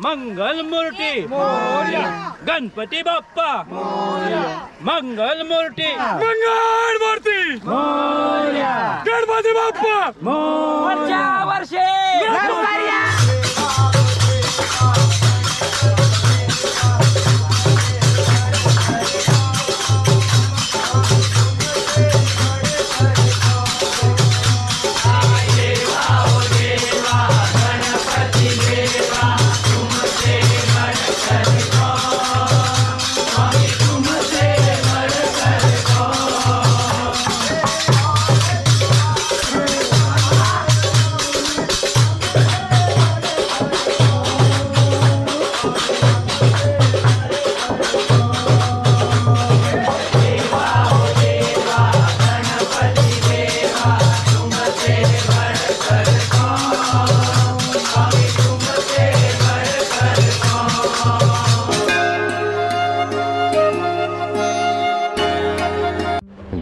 मंगल मूर्ती। गणपती बाप्पा। मंगल मूर्ती। मंगल मूर्ती। गणपती बाप्पा। वर्षा वर्षे।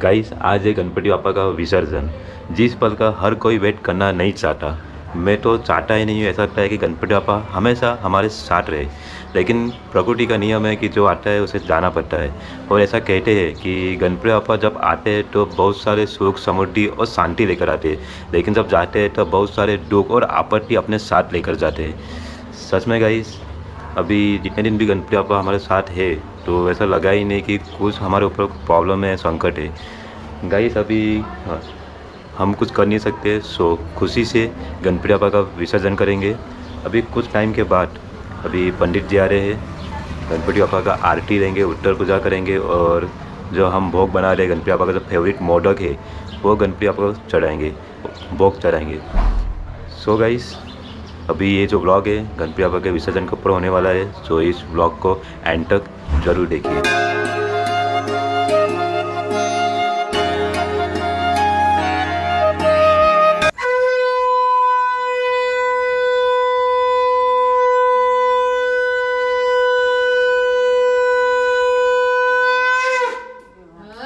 गाइस आज है गणपति बापा का विसर्जन। जिस पल का हर कोई वेट करना नहीं चाहता। मैं तो चाहता ही नहीं हूँ, ऐसा लगता है कि गणपति बापा हमेशा हमारे साथ रहे। लेकिन प्रकृति का नियम है कि जो आता है उसे जाना पड़ता है। और ऐसा कहते हैं कि गणपति बापा जब आते हैं तो बहुत सारे सुख, समृद्धि और शांति लेकर आते हैं। लेकिन जब जाते हैं तो बहुत सारे दुख और आपत्ति अपने साथ लेकर जाते हैं। सच में गाइस अभी जितने दिन भी गणपति बापा हमारे साथ है तो ऐसा लगा ही नहीं कि कुछ हमारे ऊपर प्रॉब्लम है संकट है। गाइस अभी हाँ, हम कुछ कर नहीं सकते सो खुशी से गणपति बापा का विसर्जन करेंगे। अभी कुछ टाइम के बाद अभी पंडित जी आ रहे हैं गणपति बापा का आरती देंगे उत्तर पूजा करेंगे और जो हम भोग बना रहे गणपति बापा का जो फेवरेट मोदक है वो गणपति बापा को चढ़ाएँगे भोग चढ़ाएँगे। सो गाइस अभी ये जो ब्लॉग है गणपति बाबा के विसर्जन के ऊपर होने वाला है सो इस ब्लॉग को एंड तक ज़रूर देखिए।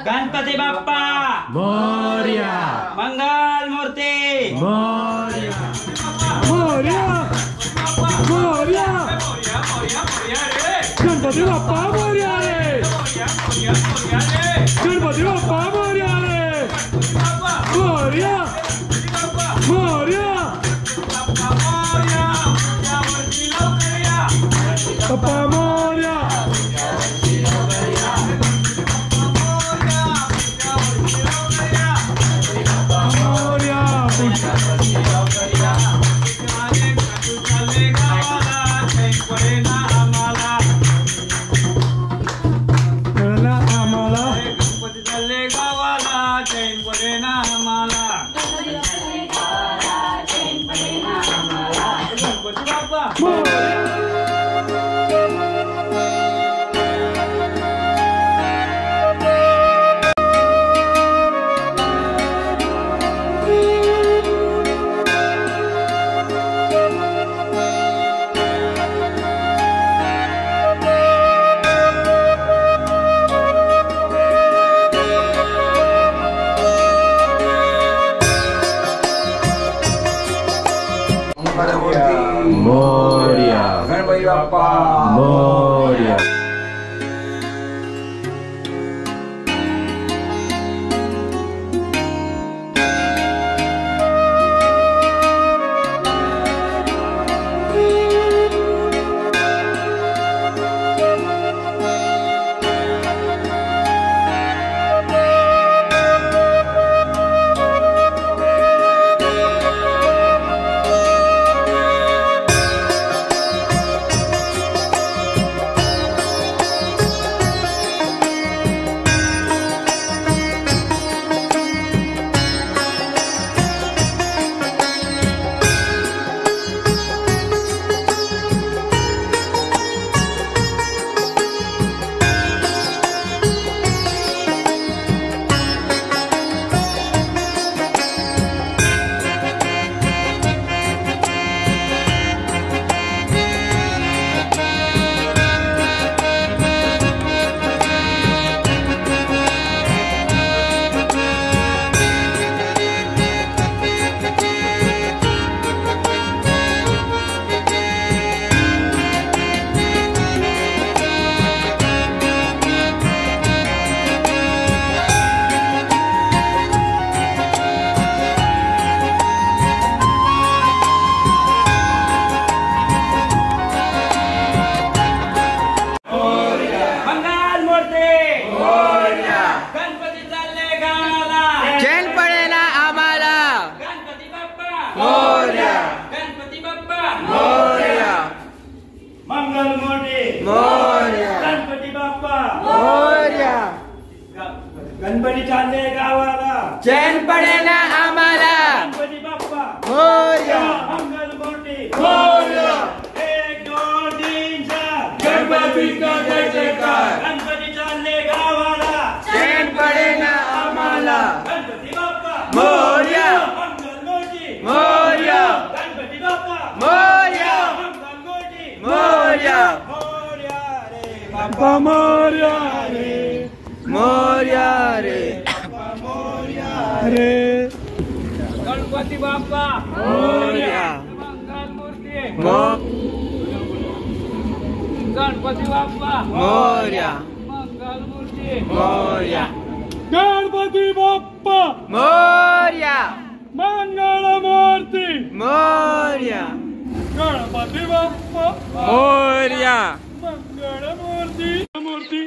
गणपति बाप्पा! मोर्या। मंगल मूर्ति! मोर्या। गणपती बाप्पा मोर्या रे Ganpati Bappa Papa Moriare, Moriare, Papa Moriare. Ganpati Bappa, Moria, Mo? Ganpati Bappa, Moria, Moria, Ganpati Bappa, Moria, Mangala Morti, Moria, Ganpati Bappa, Moria. Mangalmurti. मूर्ती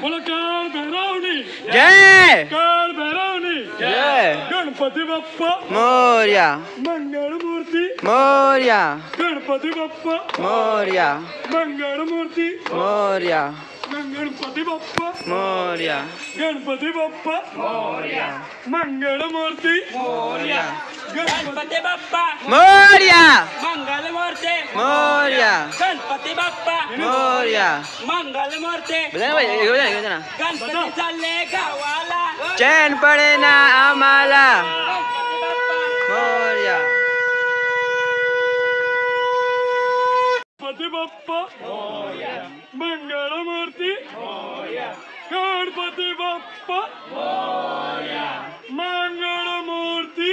मुलाकार हो, भैरवणी. जय! काल भैरवणी. जय! गणपती बाप्पा. मोर्या. मंगळमूर्ती. मोर्या. गणपती बाप्पा. मोर्या. मंगळमूर्ती. मोर्या. गणपती बाप्पा. मोर्या. गणपती बाप्पा. मोर्या. मंगळमूर्ती. मोर्या. गणपती बाप्पा. मोर्या. मंगलमूर्ती मोर्या. गणपती बाप्पा. मोर्या. मंगलमूर्ती गणपती चालले गावाला. चैन पडे ना आम्हाला गणपती बाप्पा मंगळ मूर्ती गणपती बाप्पा मंगळ मूर्ती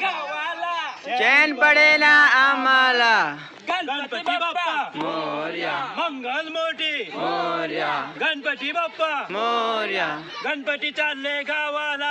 गावाला चैन पडे ना आम्हाला गणपती बाप्पा मोर्या। मंगल मूर्ती मोर्या। गणपती बाप्पा मोर्या। गणपती चालले गावाला.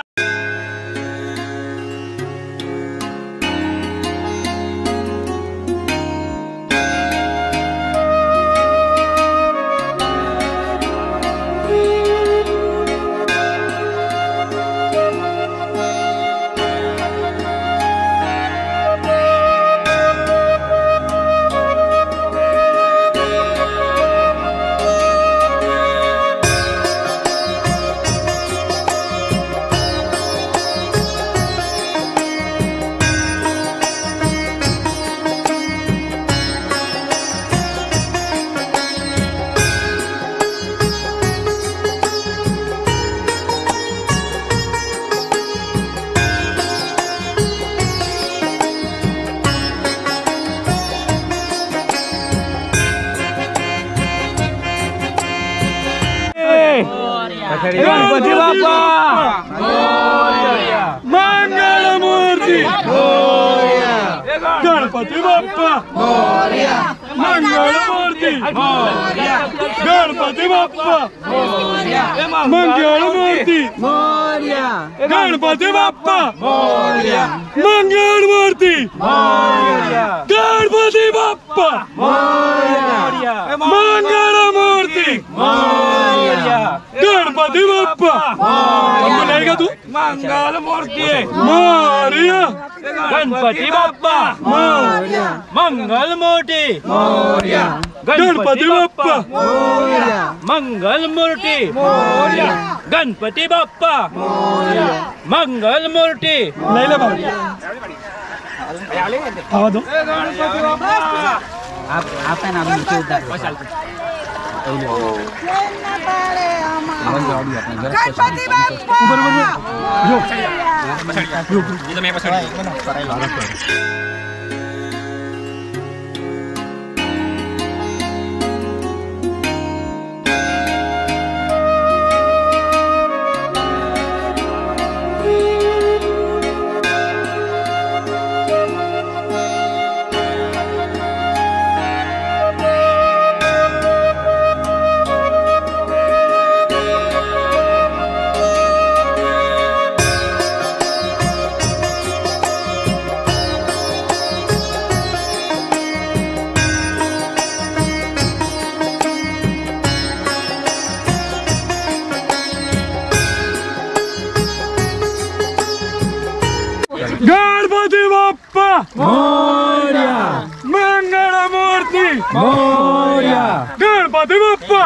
Tivappa, Tivappa! Moria! Mangala Mordi! Moria! Garba, Tivappa! Moria! Mangala Mordi! Moria! Garba, Tivappa! Moria! Mangala Mordi! Moria! Garba, Tivappa! Moria! Mangala Mordi! Moria! Garba, Tivappa! Moria! तू मंगल मूर्ती मोर्या गणपती बाप्पा मोर्या मंगल मूर्ती मोर्या गणपती बाप्पा मोर्या मंगल मूर्ती गणपती बाप्पा मंगल मूर्ती लैला आवाज़ दो गणपति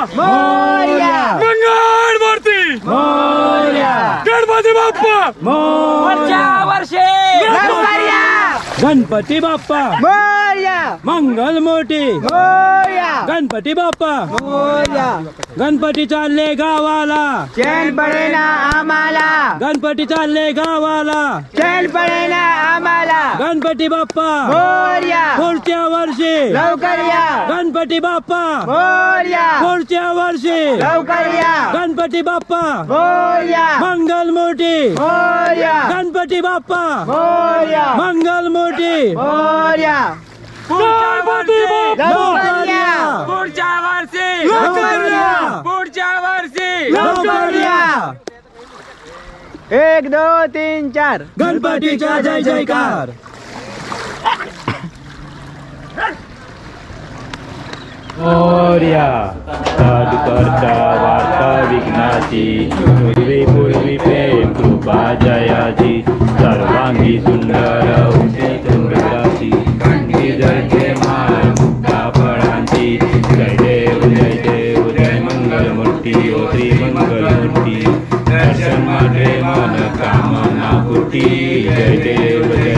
मोर्या. मंगल मूर्ती. मोर्या. गणपती बाप्पा. मोर्या. गणपती बाप्पा. मोर्या मंगल मोर्या गणपती बाप्पा. गणपती चालले गावाला. चैन पडे ना आम्हाला. गणपती चालले गावाला. चैन पडे ना आम्हाला. गणपती बाप्पा. मोर्या पुढच्या वर्षी. लवकर या. गणपती बाप्पा. मोर्या पुढच्या वर्षी. लवकर या. गणपती बाप्पा. मोर्या मंगल मोर्या गणपती बाप्पा. मोर्या मंगल मूर्ती एक दो तीन चार! गणपतीचा जय जयकार! मोर्या साधु करता वार्ता विघ्नाची पूर्वी पूर्वी प्रेम कृपा जयाची सर्वांगी सुंदर होते। जय देव जय मंगल मूर्ति ओ श्री मंगल मूर्ति दर्शन मन कामना कुटी जय देव जय